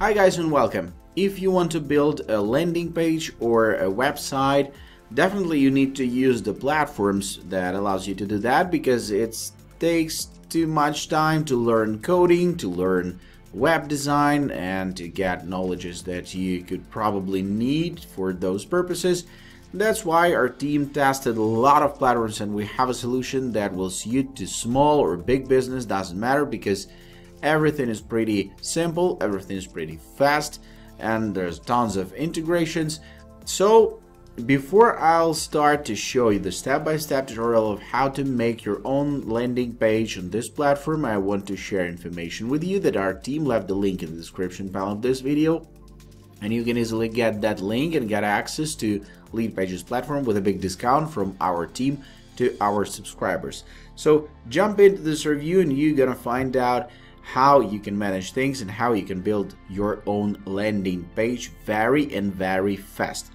Hi guys and welcome. If you want to build a landing page or a website, definitely you need to use the platforms that allows you to do that because it takes too much time to learn coding, to learn web design and to get knowledges that you could probably need for those purposes. That's why our team tested a lot of platforms and we have a solution that will suit to small or big business, doesn't matter because everything is pretty simple, everything is pretty fast, and there's tons of integrations. So before I'll start to show you the step-by-step -step tutorial of how to make your own landing page on this platform, I want to share information with you that our team left the link in the description panel of this video. And you can easily get that link and get access to Leadpages platform with a big discount from our team to our subscribers. So jump into this review and you're gonna find out how you can manage things and how you can build your own landing page very and very fast.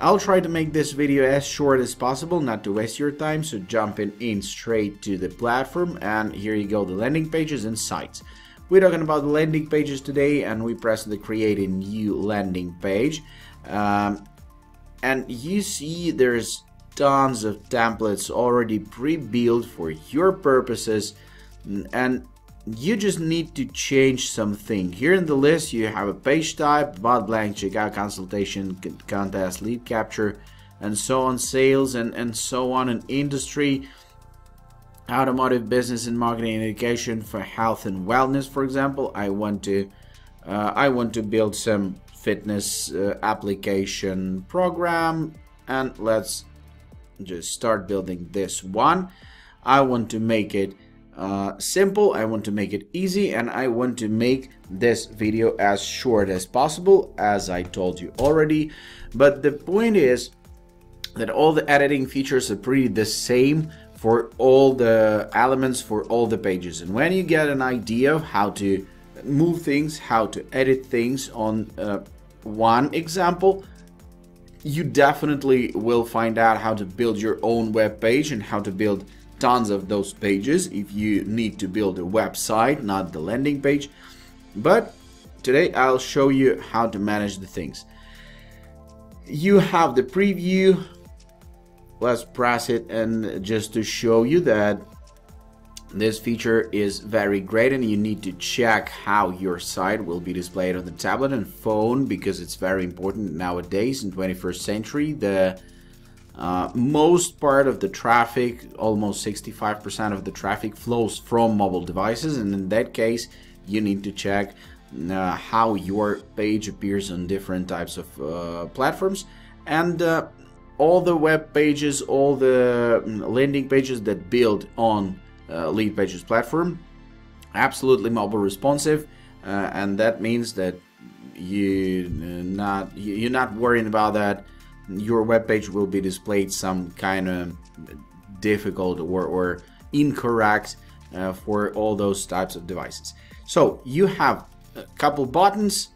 I'll try to make this video as short as possible, not to waste your time, so jumping in straight to the platform and here you go, the landing pages and sites. We're talking about the landing pages today and we press the create a new landing page. Um, and you see there's tons of templates already pre-built for your purposes and you just need to change something. Here in the list you have a page type, bot blank, checkout, consultation, contest, lead capture, and so on, sales, and, and so on, and industry, automotive, business, and marketing education for health and wellness, for example. I want to uh, I want to build some fitness uh, application program, and let's just start building this one. I want to make it uh, simple, I want to make it easy, and I want to make this video as short as possible, as I told you already. But the point is that all the editing features are pretty the same for all the elements for all the pages. And when you get an idea of how to move things, how to edit things on uh, one example, you definitely will find out how to build your own web page and how to build tons of those pages if you need to build a website, not the landing page. But today I'll show you how to manage the things. You have the preview. Let's press it and just to show you that this feature is very great and you need to check how your site will be displayed on the tablet and phone because it's very important nowadays in 21st century. The uh, most part of the traffic, almost 65% of the traffic flows from mobile devices and in that case you need to check uh, how your page appears on different types of uh, platforms. And uh, all the web pages, all the mm, landing pages that build on uh, Leadpages platform absolutely mobile responsive and that means that you not you're not worrying about that your web page will be displayed some kind of difficult or, or incorrect uh, for all those types of devices. So you have a couple buttons,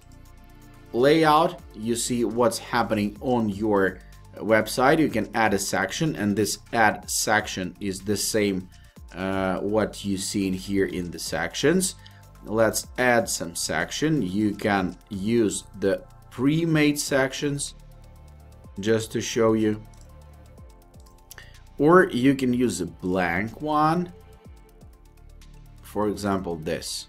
layout, you see what's happening on your website. You can add a section and this add section is the same uh, what you see in here in the sections. Let's add some section. You can use the pre-made sections just to show you. Or you can use a blank one. For example, this.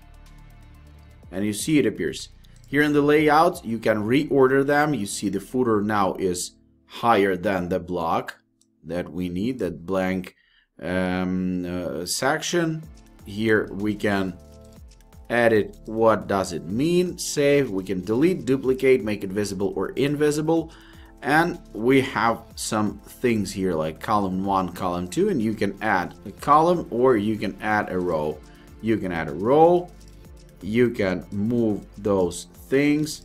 And you see it appears. Here in the layout, you can reorder them. You see the footer now is higher than the block that we need, that blank um, uh, section. Here we can edit what does it mean, save, we can delete, duplicate, make it visible or invisible and we have some things here like column 1 column 2 and you can add a column or you can add a row. You can add a row. You can move those things.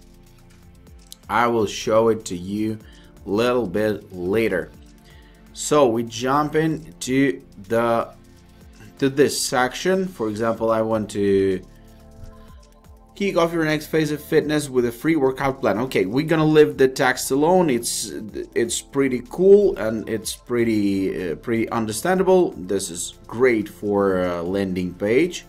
I will show it to you a little bit later. So we jump into the to this section. For example I want to Kick off your next phase of fitness with a free workout plan. Okay, we're gonna leave the text alone. It's it's pretty cool and it's pretty uh, pretty understandable. This is great for a landing page.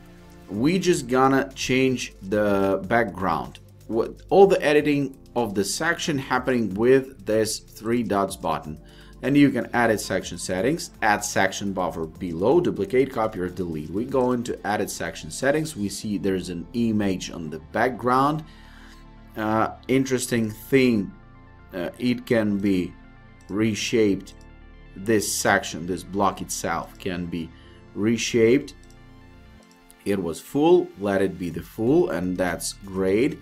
We just gonna change the background. what all the editing of the section happening with this three dots button and you can edit section settings add section buffer below duplicate copy or delete. We go into edit section settings. We see there's an image on the background. Uh, interesting thing uh, it can be reshaped. This section this block itself can be reshaped. It was full let it be the full and that's great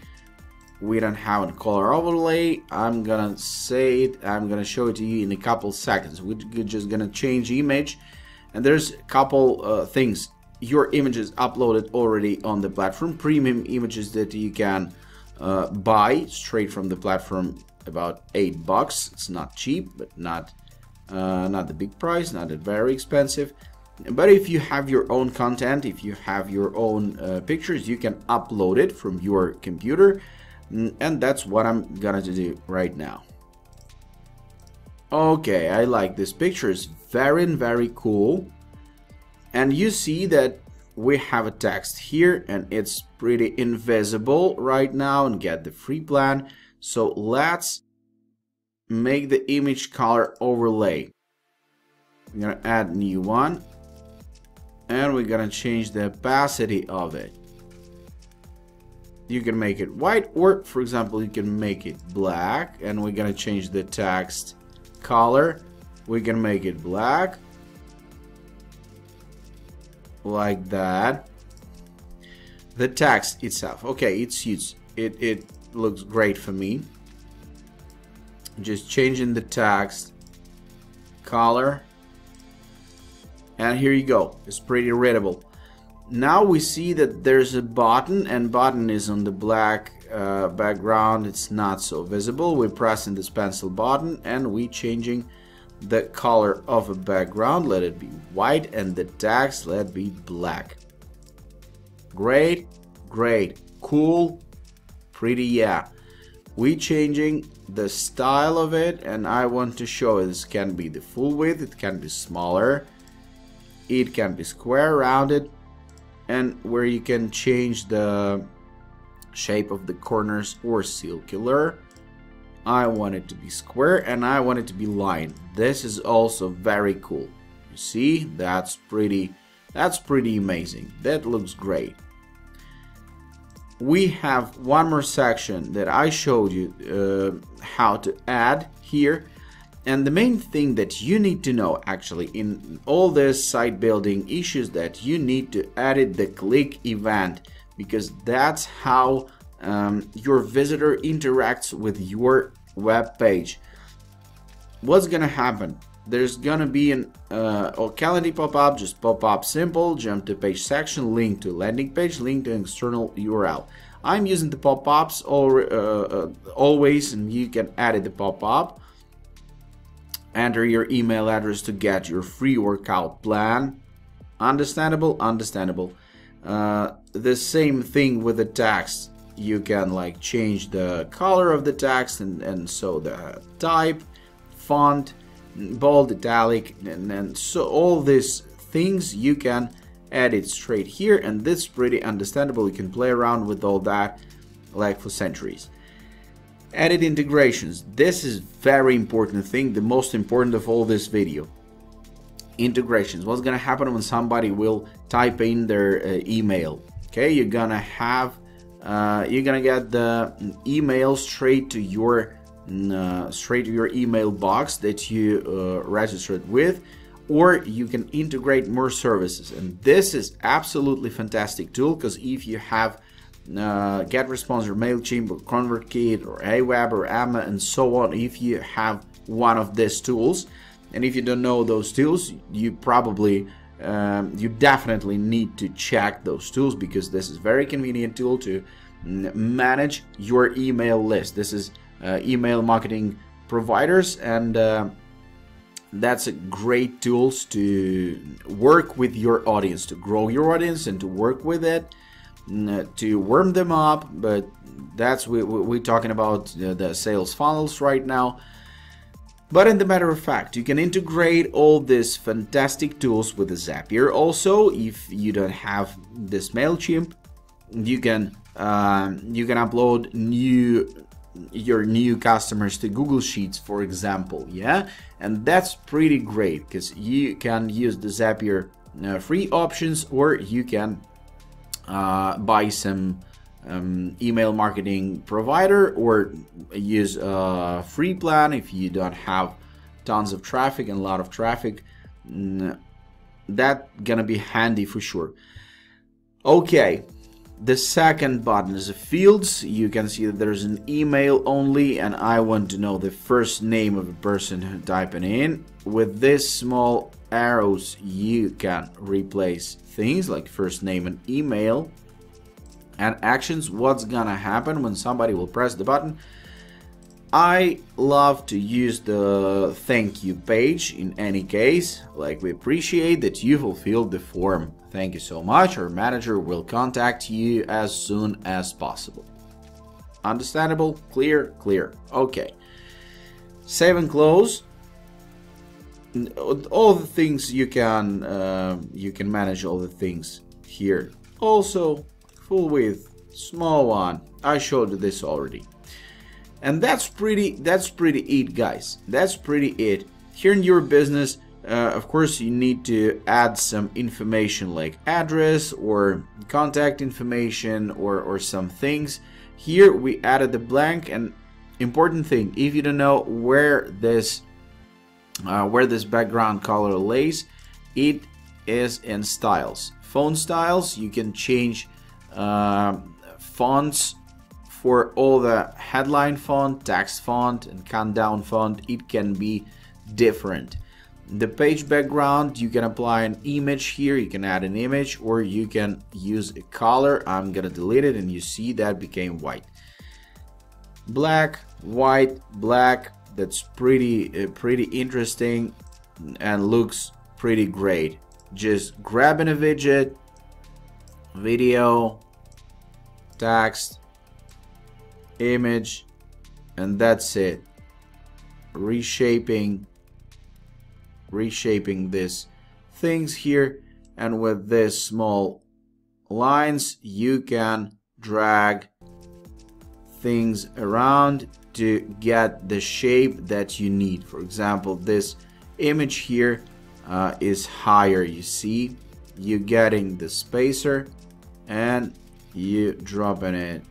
we don't have a color overlay. I'm gonna say it I'm gonna show it to you in a couple seconds. We're just gonna change image and there's a couple uh, things. Your images uploaded already on the platform. Premium images that you can uh, buy straight from the platform about eight bucks. It's not cheap but not uh, not the big price not very expensive. But if you have your own content if you have your own uh, pictures you can upload it from your computer and that's what I'm gonna do right now. Okay, I like this picture. It's very, very cool. And you see that we have a text here and it's pretty invisible right now and get the free plan. So let's make the image color overlay. We're gonna add new one and we're gonna change the opacity of it you can make it white or for example you can make it black and we're gonna change the text color. We can make it black like that. The text itself. Okay it suits it it looks great for me. Just changing the text color. And here you go. It's pretty readable now we see that there's a button and button is on the black uh, background. It's not so visible. We're pressing this pencil button and we changing the color of a background. Let it be white and the text let be black. Great great cool pretty yeah. We changing the style of it and I want to show this can be the full width it can be smaller it can be square rounded and where you can change the shape of the corners or circular. I want it to be square and I want it to be line. This is also very cool. You see, that's pretty, that's pretty amazing. That looks great. We have one more section that I showed you uh, how to add here and the main thing that you need to know actually in all this site building issues that you need to edit the click event because that's how um, your visitor interacts with your web page. What's gonna happen? There's gonna be an uh, calendar pop-up, just pop up simple, jump to page section, link to landing page, link to external URL. I'm using the pop-ups uh, uh, always and you can edit the pop-up enter your email address to get your free workout plan. Understandable? Understandable. Uh, the same thing with the text. You can like change the color of the text and, and so the type, font, bold, italic, and then so all these things you can edit straight here and this is pretty understandable. You can play around with all that like for centuries. Edit integrations. This is very important thing, the most important of all this video. Integrations. What's gonna happen when somebody will type in their uh, email? Okay, you're gonna have, uh, you're gonna get the email straight to your uh, straight to your email box that you uh, registered with or you can integrate more services and this is absolutely fantastic tool because if you have uh, GetResponse or MailChimp or ConvertKit or Aweber or Emma and so on if you have one of these tools. And if you don't know those tools, you probably, um, you definitely need to check those tools because this is very convenient tool to manage your email list. This is uh, email marketing providers and uh, that's a great tools to work with your audience, to grow your audience and to work with it to warm them up but that's we, we're talking about the sales funnels right now but in the matter of fact you can integrate all these fantastic tools with the Zapier also if you don't have this MailChimp you can um, you can upload new your new customers to Google Sheets, for example, yeah? And that's pretty great because you can use the Zapier uh, free options or you can uh, buy some um, email marketing provider or use a free plan if you don't have tons of traffic and a lot of traffic. That gonna be handy for sure. Okay, the second button is a fields. You can see that there's an email only and I want to know the first name of a person typing in. With this small arrows, you can replace things like first name and email and actions. What's gonna happen when somebody will press the button? I love to use the thank you page in any case, like we appreciate that you fulfilled the form. Thank you so much. Our manager will contact you as soon as possible. Understandable? Clear? Clear. Okay. Save and close. All the things you can uh, you can manage all the things here. Also, full width, small one. I showed this already. And that's pretty that's pretty it, guys. That's pretty it. Here in your business, uh, of course, you need to add some information like address or contact information or, or some things. Here we added the blank and important thing, if you don't know where this uh, where this background color lays, it is in styles. Phone styles, you can change uh, fonts for all the headline font, text font, and countdown font. It can be different. The page background you can apply an image here you can add an image or you can use a color. I'm gonna delete it and you see that became white. Black white black that's pretty uh, pretty interesting and looks pretty great. Just grabbing a widget video text image and that's it. Reshaping reshaping these things here and with these small lines you can drag things around to get the shape that you need. For example this image here uh, is higher you see? You getting the spacer and you dropping it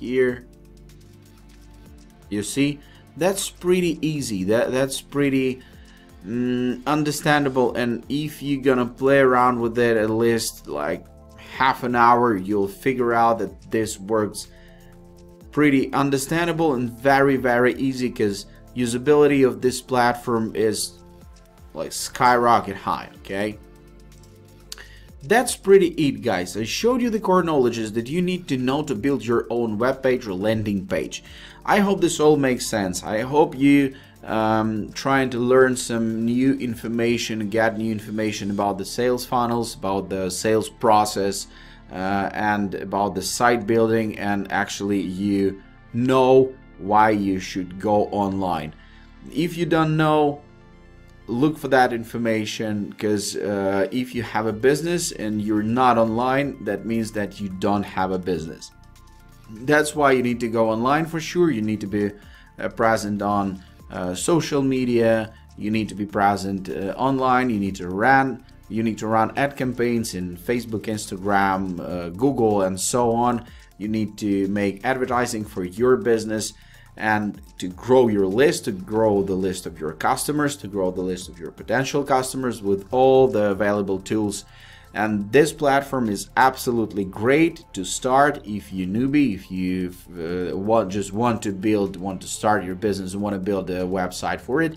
here. You see that's pretty easy. That that's pretty mm, understandable. And if you're gonna play around with it at least like half an hour you'll figure out that this works pretty understandable and very very easy because usability of this platform is like skyrocket high okay that's pretty it guys. I showed you the core knowledges that you need to know to build your own web page or landing page. I hope this all makes sense. I hope you um, trying to learn some new information, get new information about the sales funnels, about the sales process, uh, and about the site building, and actually you know why you should go online. If you don't know, look for that information because uh, if you have a business and you're not online, that means that you don't have a business. That's why you need to go online for sure. You need to be uh, present on uh, social media, you need to be present uh, online, you need to run you need to run ad campaigns in Facebook, Instagram, uh, Google, and so on. You need to make advertising for your business and to grow your list, to grow the list of your customers, to grow the list of your potential customers with all the available tools. And this platform is absolutely great to start if you newbie if you uh, just want to build want to start your business want to build a website for it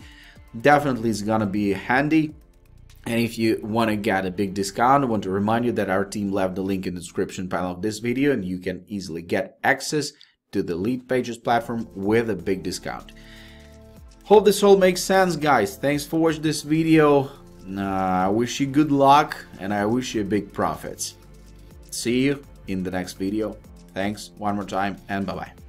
definitely is gonna be handy. And if you want to get a big discount, I want to remind you that our team left the link in the description panel of this video and you can easily get access to the Leadpages platform with a big discount. Hope this all makes sense, guys. Thanks for watching this video. Uh, I wish you good luck and I wish you big profits. See you in the next video. Thanks one more time and bye bye.